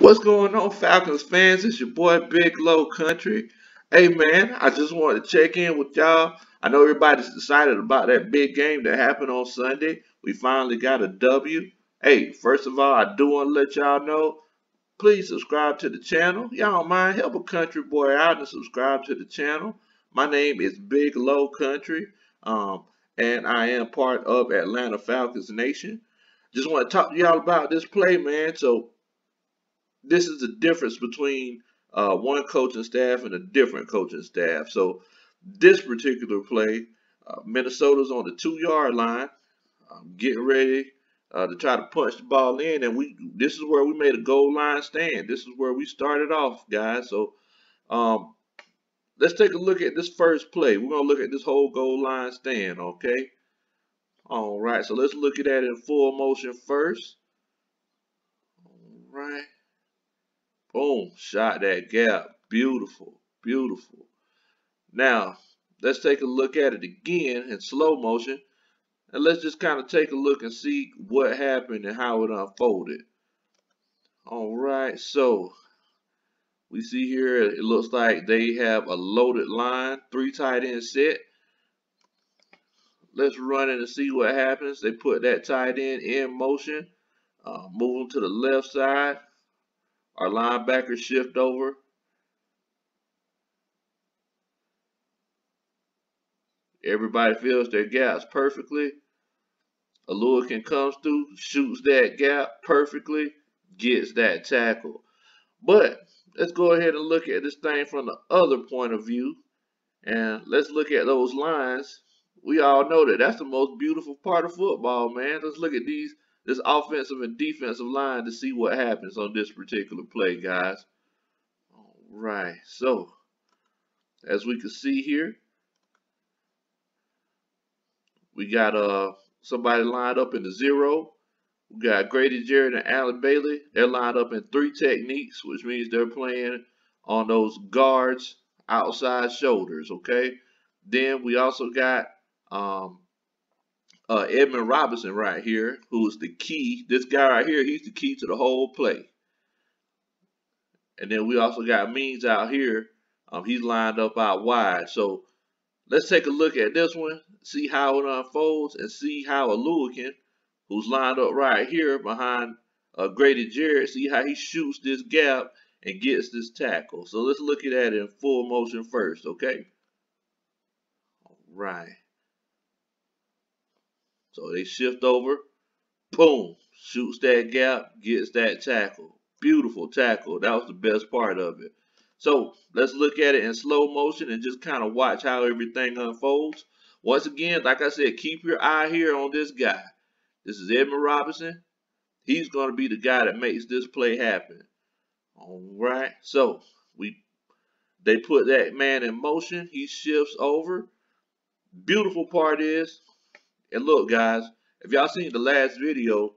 What's going on, Falcons fans? It's your boy Big Low Kuntry. Hey man, I just wanted to check in with y'all. I know everybody's excited about that big game that happened on Sunday. We finally got a W. Hey, first of all, I do want to let y'all know, please subscribe to the channel. Y'all mind, help a country boy out and subscribe to the channel. My name is Big Low Kuntry, um, and I am part of Atlanta Falcons Nation. Just want to talk to y'all about this play, man. So this is the difference between uh, one coaching staff and a different coaching staff. So this particular play, uh, Minnesota's on the two yard line, um, getting ready uh, to try to punch the ball in, and we this is where we made a goal line stand. This is where we started off, guys. So um, let's take a look at this first play. We're gonna look at this whole goal line stand, okay? All right, so let's look at that in full motion first. All right. Boom, shot that gap. Beautiful, beautiful. Now, let's take a look at it again in slow motion. And let's just kind of take a look and see what happened and how it unfolded. All right, so we see here it looks like they have a loaded line, three tight end set. Let's run it and see what happens. They put that tight end in motion, uh, move them to the left side. Our linebackers shift over. Everybody fills their gaps perfectly. Oluokun comes through, shoots that gap perfectly, gets that tackle. But let's go ahead and look at this thing from the other point of view. And let's look at those lines. We all know that that's the most beautiful part of football, man. Let's look at these this offensive and defensive line to see what happens on this particular play, guys. All right, so as we can see here, we got uh somebody lined up in the zero. We got Grady Jarrett and Allen Bailey. They're lined up in three techniques, which means they're playing on those guards outside shoulders, okay? Then we also got um, uh, Edmund Robinson right here, who is the key. This guy right here, he's the key to the whole play. And then we also got Means out here. Um, he's lined up out wide. So let's take a look at this one, see how it unfolds, and see how Oluokun, who's lined up right here behind uh, Grady Jarrett, see how he shoots this gap and gets this tackle. So let's look at that in full motion first, okay? All right. So they shift over, boom, shoots that gap, gets that tackle. Beautiful tackle. That was the best part of it. So let's look at it in slow motion and just kind of watch how everything unfolds. Once again, like I said, keep your eye here on this guy. This is Edmund Robinson. He's going to be the guy that makes this play happen. All right. So we they put that man in motion. He shifts over. Beautiful part is and look, guys, if y'all seen the last video,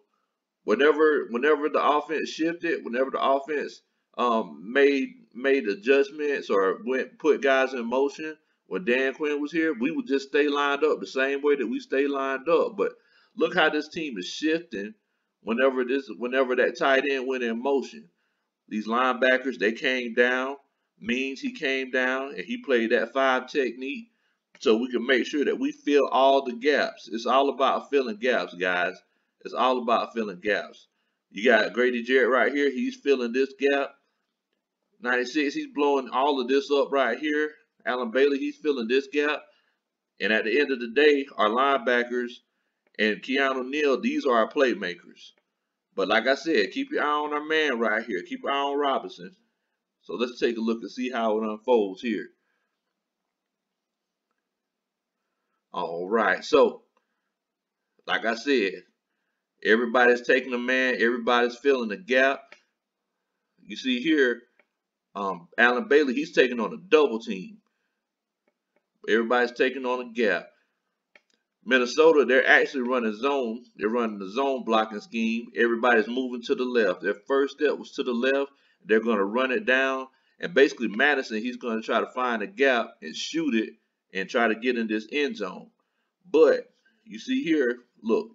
whenever whenever the offense shifted, whenever the offense um, made made adjustments or went put guys in motion when Dan Quinn was here, we would just stay lined up the same way that we stay lined up. But look how this team is shifting whenever this whenever that tight end went in motion. These linebackers, they came down. Means he came down and he played that five technique so we can make sure that we fill all the gaps. It's all about filling gaps, guys. It's all about filling gaps. You got Grady Jarrett right here. He's filling this gap. 96, he's blowing all of this up right here. Allen Bailey, he's filling this gap. And at the end of the day, our linebackers and Keanu Neal, these are our playmakers. But like I said, keep your eye on our man right here. Keep your eye on Robinson. So let's take a look and see how it unfolds here. All right. So, like I said, everybody's taking a man. Everybody's filling the gap. You see here, um, Allen Bailey, he's taking on a double team. Everybody's taking on a gap. Minnesota, they're actually running zone. They're running the zone blocking scheme. Everybody's moving to the left. Their first step was to the left. They're going to run it down. And basically, Mattison, he's going to try to find a gap and shoot it and try to get in this end zone. But you see here, look,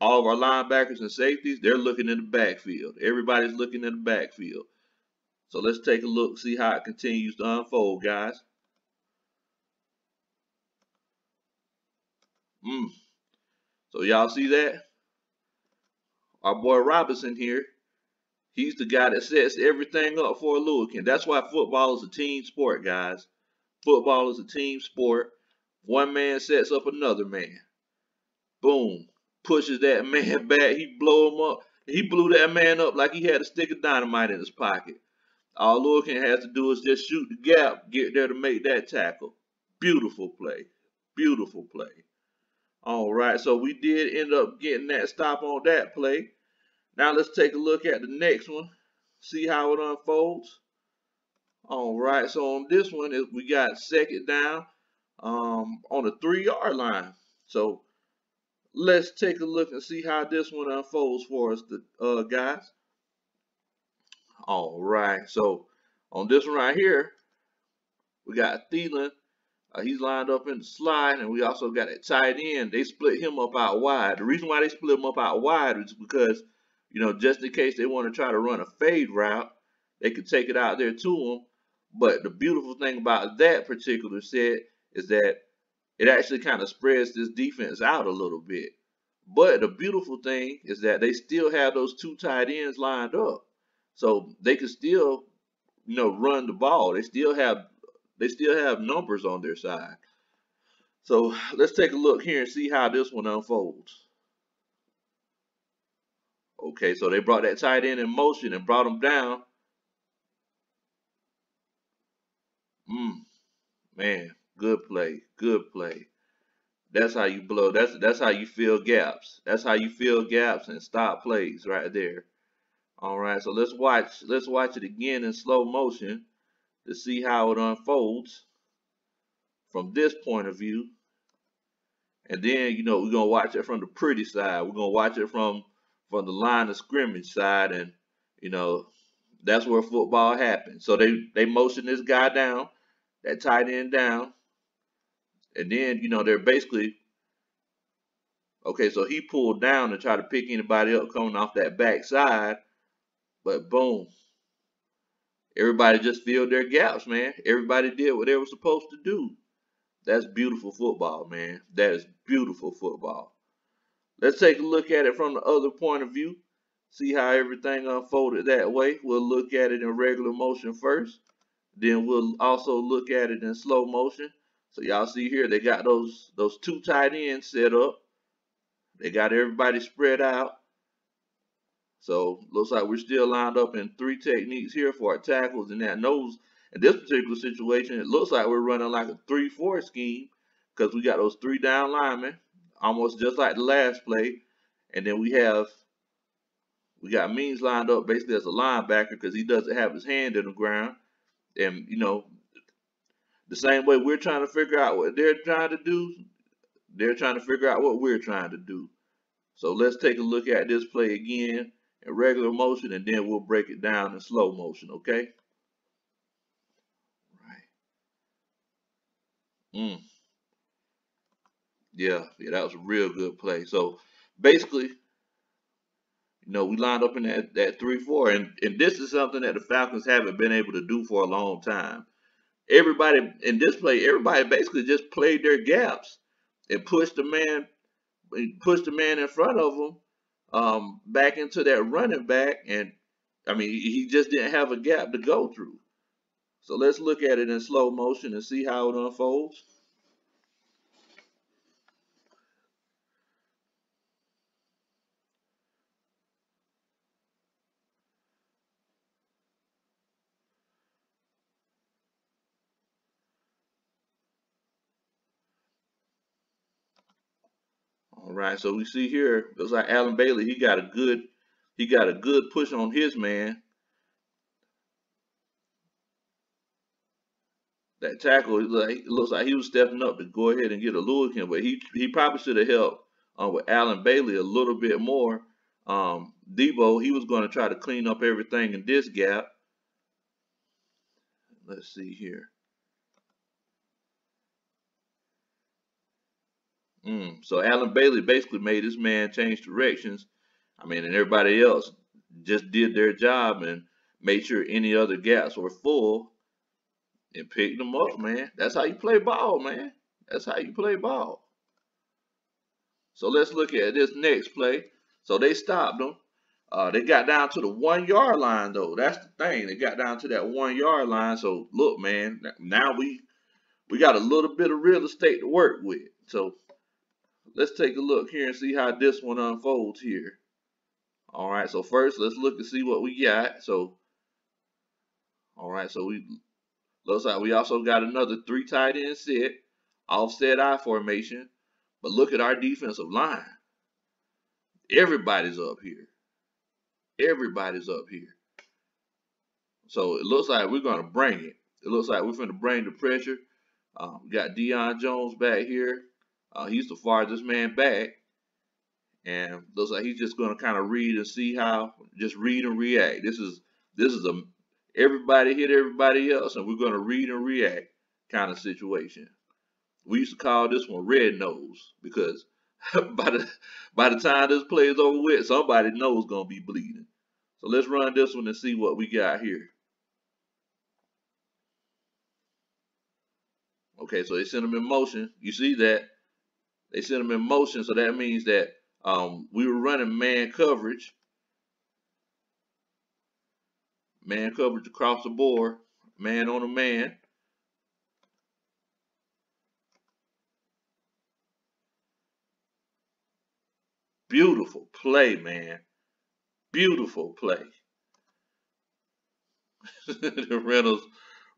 all of our linebackers and safeties, they're looking in the backfield. Everybody's looking in the backfield. So let's take a look, see how it continues to unfold, guys. Mm. So y'all see that? Our boy Robinson here, he's the guy that sets everything up for Oluokun. That's why football is a team sport, guys. Football is a team sport. One man sets up another man. Boom. Pushes that man back. He blow him up. He blew that man up like he had a stick of dynamite in his pocket. All Oluokun has to do is just shoot the gap, get there to make that tackle. Beautiful play. Beautiful play. All right, so we did end up getting that stop on that play. Now let's take a look at the next one, see how it unfolds. All right, so on this one, we got second down um, on the three yard line. So let's take a look and see how this one unfolds for us, the uh, guys. All right, so on this one right here, we got Thielen. Uh, he's lined up in the slide, and we also got a tight end. They split him up out wide. The reason why they split him up out wide is because, you know, just in case they want to try to run a fade route, they could take it out there to him. But the beautiful thing about that particular set is that it actually kind of spreads this defense out a little bit. But the beautiful thing is that they still have those two tight ends lined up. So they can still, you know, run the ball. They still have they still have numbers on their side. So let's take a look here and see how this one unfolds. Okay, so they brought that tight end in motion and brought him down. Mm, man, good play, good play. That's how you blow. That's that's how you fill gaps. That's how you fill gaps and stop plays right there. All right, so let's watch. Let's watch it again in slow motion to see how it unfolds from this point of view. And then, you know, we're to watch it from the pretty side. We're to watch it from, from the line of scrimmage side. And, you know, that's where football happens. So they, they motion this guy down, that tight end down. And then, you know, they're basically, okay, so he pulled down to try to pick anybody up coming off that back side. But boom, Everybody just filled their gaps, man. Everybody did what they were supposed to do. That's beautiful football, man. That is beautiful football. Let's take a look at it from the other point of view. See how everything unfolded that way. We'll look at it in regular motion first. Then we'll also look at it in slow motion. So y'all see here, they got those, those two tight ends set up. They got everybody spread out. So looks like we're still lined up in three techniques here for our tackles and that nose. In this particular situation, it looks like we're running like a 3-4 scheme because we got those three down linemen, almost just like the last play. And then we have, we got Means lined up basically as a linebacker because he doesn't have his hand in the ground. And, you know, the same way we're trying to figure out what they're trying to do, they're trying to figure out what we're trying to do. So let's take a look at this play again in regular motion and then we'll break it down in slow motion, okay? Right. Mm. Yeah, yeah, that was a real good play. So basically, you know, we lined up in that, that 3-4, and, and this is something that the Falcons haven't been able to do for a long time. Everybody in this play, everybody basically just played their gaps and pushed the man, pushed the man in front of them um, back into that running back, and I mean, he just didn't have a gap to go through. So let's look at it in slow motion and see how it unfolds. All right, so we see here, looks like Allen Bailey, he got a good, he got a good push on his man. That tackle, it looks like he was stepping up to go ahead and get a Oluokun, but he he probably should have helped uh, with Allen Bailey a little bit more. Um, Debo, he was going to try to clean up everything in this gap. Let's see here. Mm. So Allen Bailey basically made this man change directions. I mean, and everybody else just did their job and made sure any other gaps were full and picked them up, man. That's how you play ball, man. That's how you play ball. So let's look at this next play. So they stopped them. Uh, they got down to the one yard line though. That's the thing. They got down to that one yard line. So look, man, now we we got a little bit of real estate to work with. So let's take a look here and see how this one unfolds here. All right, so first let's look and see what we got. So, all right, so we looks like we also got another three tight end set, offset I formation. But look at our defensive line. Everybody's up here. Everybody's up here. So it looks like we're going to bring it. It looks like we're going to bring the pressure. Um, got Deion Jones back here. Uh, to fire this man back. And looks like he's just going to kind of read and see how, just read and react. This is this is a everybody hit everybody else, and we're going to read and react kind of situation. We used to call this one red nose because by the by the time this play is over with, somebody nose gonna be bleeding. So let's run this one and see what we got here. Okay, so they sent him in motion. You see that? They sent them in motion, so that means that um, we were running man coverage. Man coverage across the board, man on a man. Beautiful play, man. Beautiful play. the Reynolds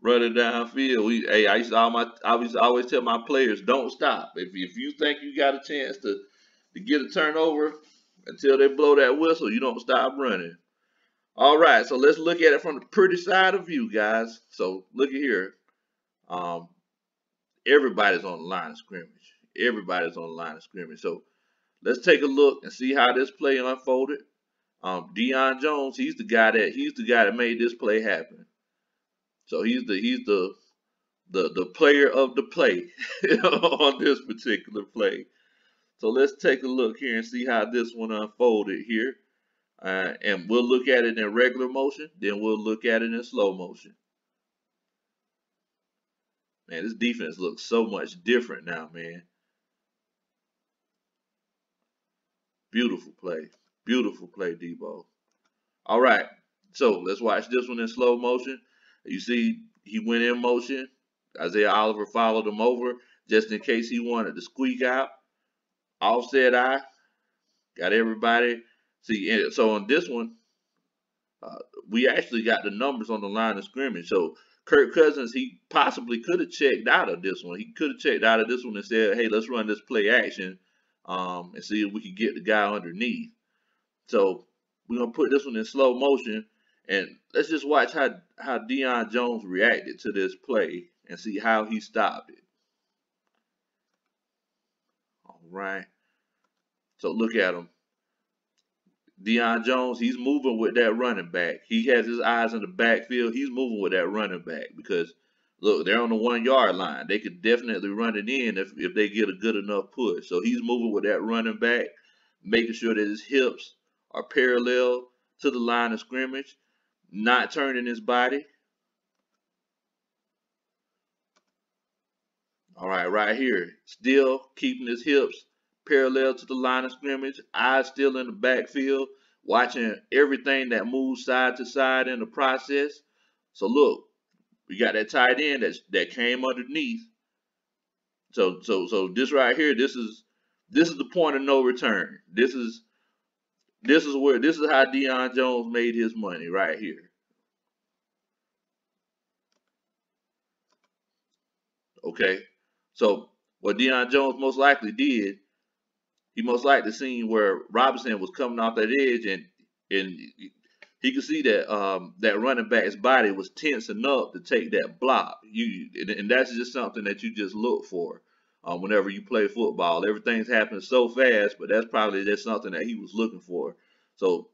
running downfield. Hey, I used to, my, I always tell my players, don't stop. If, if you think you got a chance to, to get a turnover until they blow that whistle, you don't stop running. All right, so let's look at it from the pretty side of view, guys. So look at here. Um, everybody's on the line of scrimmage. Everybody's on the line of scrimmage. So let's take a look and see how this play unfolded. Um, Deion Jones, he's the guy that he's the guy that made this play happen. So he's the he's the the the player of the play on this particular play. So let's take a look here and see how this one unfolded here. Uh, and we'll look at it in regular motion, then we'll look at it in slow motion. Man, this defense looks so much different now, man. Beautiful play. Beautiful play, Debo. All right. So let's watch this one in slow motion. You see, he went in motion. Isaiah Oliver followed him over just in case he wanted to squeak out. Offset I. Got everybody. See, so on this one, uh, we actually got the numbers on the line of scrimmage. So Kirk Cousins, he possibly could have checked out of this one. He could have checked out of this one and said, hey, let's run this play action um, and see if we can get the guy underneath. So we're gonna put this one in slow motion, and let's just watch how how Deion Jones reacted to this play and see how he stopped it. All right. So look at him. Deion Jones, he's moving with that running back. He has his eyes in the backfield. He's moving with that running back because look, they're on the one yard line. They could definitely run it in if, if they get a good enough push. So he's moving with that running back, making sure that his hips are parallel to the line of scrimmage, not turning his body. All right, right here, still keeping his hips parallel to the line of scrimmage, eyes still in the backfield, watching everything that moves side to side in the process. So look, we got that tight end that that came underneath. So so so this right here, this is this is the point of no return. This is this is where this is how Deion Jones made his money right here. Okay. So what Deion Jones most likely did, he most likely seen where Robinson was coming off that edge and and he could see that um, that running back's body was tense enough to take that block. You and that's just something that you just look for um, whenever you play football. Everything's happening so fast, but that's probably just something that he was looking for. So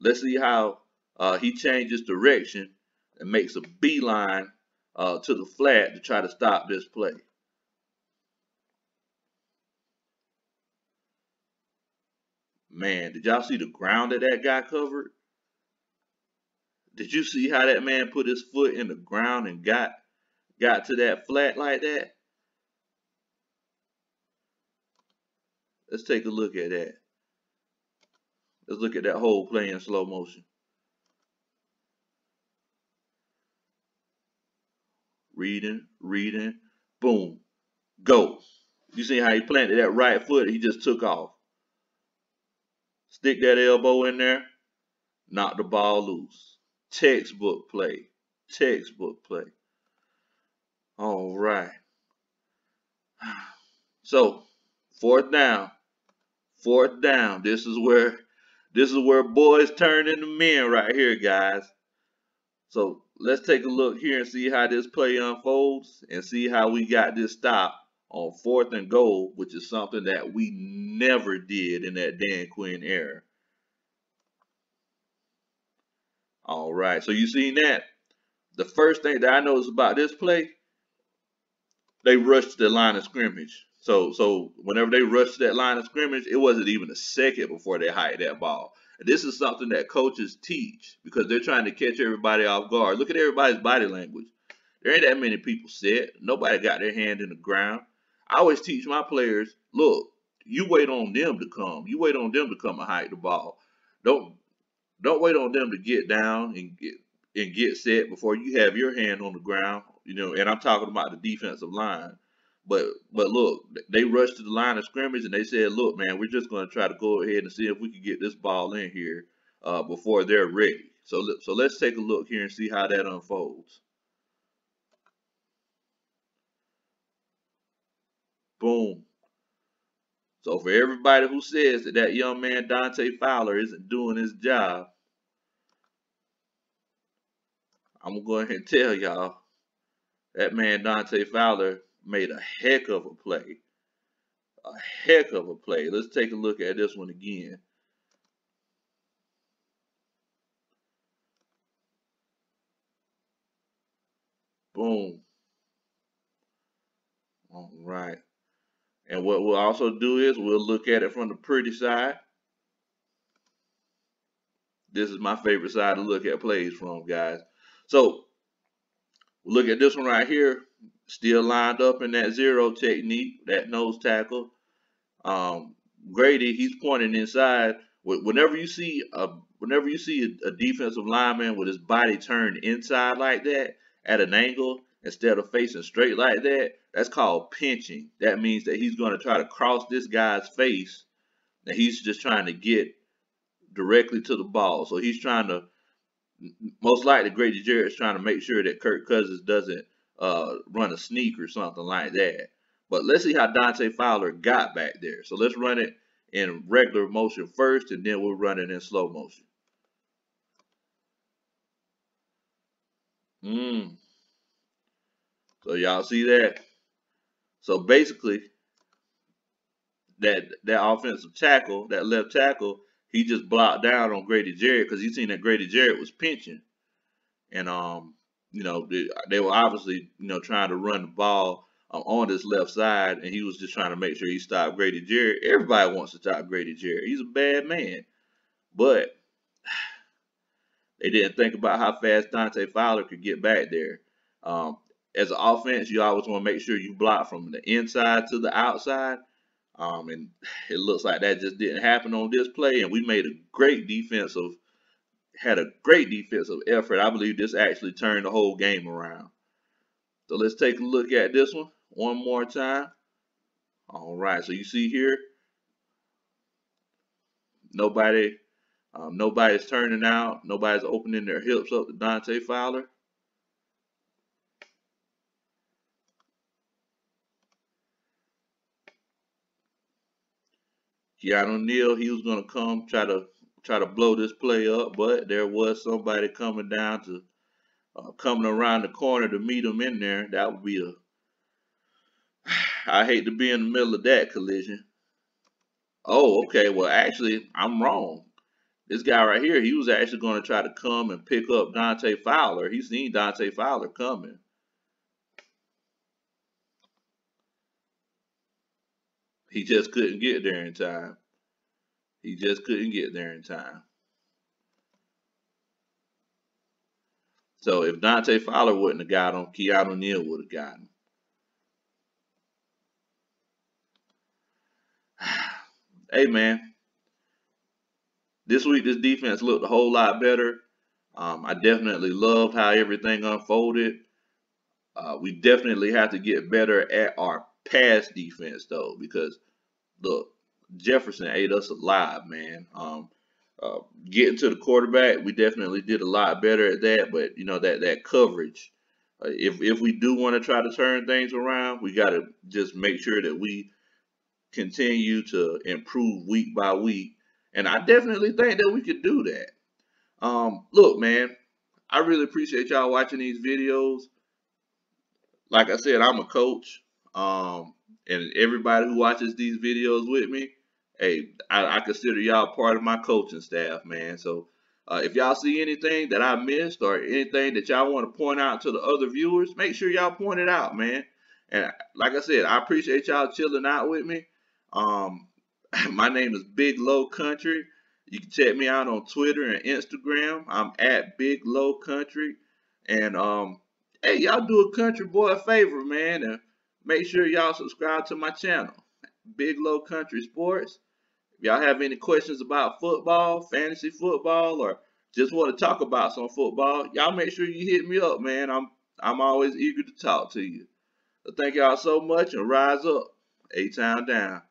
let's see how uh, he changes direction and makes a beeline uh, to the flat to try to stop this play. man, did y'all see the ground that that guy covered? Did you see how that man put his foot in the ground and got got to that flat like that? Let's take a look at that. Let's look at that whole play in slow motion. Reading, reading, boom, go. You see how he planted that right foot? He just took off. Stick that elbow in there, knock the ball loose. Textbook play. Textbook play. All right. So, fourth down. Fourth down. This is where this is where boys turn into men right here, guys. So let's take a look here and see how this play unfolds and see how we got this stop on fourth and goal, which is something that we never did in that Dan Quinn era. All right, so you seen that. The first thing that I noticed about this play, they rushed the line of scrimmage. So so whenever they rushed that line of scrimmage, it wasn't even a second before they hiked that ball. This is something that coaches teach because they're trying to catch everybody off guard. Look at everybody's body language. There ain't that many people set. Nobody got their hand in the ground. I always teach my players, look, you wait on them to come. You wait on them to come and hike the ball. Don't don't wait on them to get down and get and get set before you have your hand on the ground. You know, and I'm talking about the defensive line. But but look, they rushed to the line of scrimmage and they said, look, man, we're just going to try to go ahead and see if we can get this ball in here uh, before they're ready. So so let's take a look here and see how that unfolds. Boom. So for everybody who says that that young man Dante Fowler isn't doing his job, I'm going to go ahead and tell y'all that man Dante Fowler made a heck of a play. A heck of a play. Let's take a look at this one again. Boom. All right. And what we'll also do is we'll look at it from the pretty side. This is my favorite side to look at plays from, guys. So, look at this one right here still lined up in that zero technique, that nose tackle. Um, Grady, he's pointing inside. Whenever you see a whenever you see a, defensive lineman with his body turned inside like that at an angle instead of facing straight like that, that's called pinching. That means that he's going to try to cross this guy's face, and he's just trying to get directly to the ball. So he's trying to most likely Grady Jarrett's trying to make sure that Kirk Cousins doesn't uh, run a sneak or something like that. But let's see how Dante Fowler got back there. So let's run it in regular motion first, and then we'll run it in slow motion. Mm. So y'all see that? So basically, that that offensive tackle, that left tackle, he just blocked down on Grady Jarrett because he seen that Grady Jarrett was pinching. And um you know, they, were obviously, you know, trying to run the ball um, on this left side, and he was just trying to make sure he stopped Grady Jarrett. Everybody wants to stop Grady Jarrett. He's a bad man. But they didn't think about how fast Dante Fowler could get back there. Um, as an offense, you always want to make sure you block from the inside to the outside. Um, and it looks like that just didn't happen on this play, and we made a great defensive had a great defensive effort. I believe this actually turned the whole game around. So let's take a look at this one one more time. All right, so you see here, nobody, um, nobody's turning out. Nobody's opening their hips up to Dante Fowler. Keanu Neal, he was going to come try to try to blow this play up, but there was somebody coming down to uh, coming around the corner to meet him in there. That would be a. I hate to be in the middle of that collision. Oh, okay. Well, actually, I'm wrong. This guy right here, he was actually going to try to come and pick up Dante Fowler. He seen Dante Fowler coming. He just couldn't get there in time. He just couldn't get there in time. So if Dante Fowler wouldn't have got him, Keanu Neal would have gotten hey man, this week this defense looked a whole lot better. Um, I definitely loved how everything unfolded. Uh, we definitely have to get better at our pass defense though, because look, Jefferson ate us alive, man. Um, uh, getting to the quarterback, we definitely did a lot better at that. But you know that that coverage, uh, if if we do want to try to turn things around, we got to just make sure that we continue to improve week by week. And I definitely think that we could do that. Um, look, man, I really appreciate y'all watching these videos. Like I said, I'm a coach. Um, and everybody who watches these videos with me, hey, I, I consider y'all part of my coaching staff, man. So uh, if y'all see anything that I missed or anything that y'all want to point out to the other viewers, make sure y'all point it out, man. And like I said, I appreciate y'all chilling out with me. Um, my name is Big Low Kuntry. You can check me out on Twitter and Instagram. I'm at Big Low Kuntry. And um, hey, y'all do a country boy a favor, man, and make sure y'all subscribe to my channel, Big Low Kuntry Sports. Y'all have any questions about football, fantasy football, or just want to talk about some football, y'all make sure you hit me up, man. I'm I'm always eager to talk to you. So thank y'all so much and rise up. A town down.